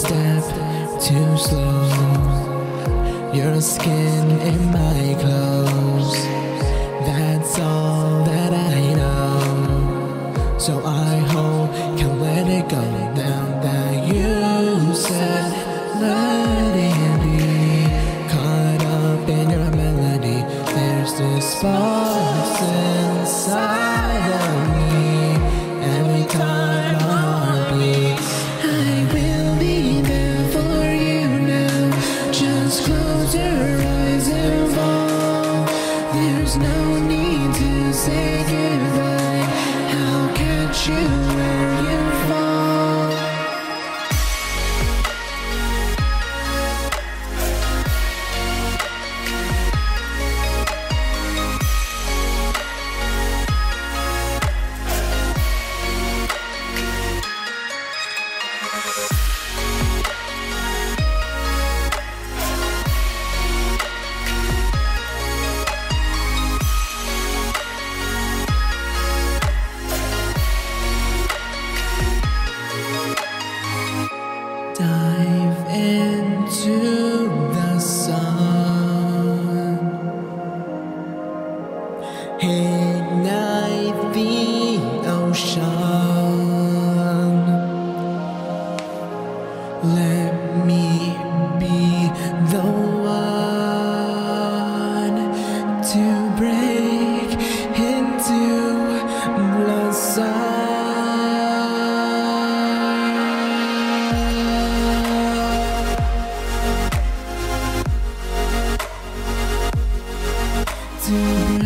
step too slow. Your skin in my clothes. That's all that I know. So I hope can let it go now that you said let it be. Caught up in your melody, there's this spark. need to say Hey.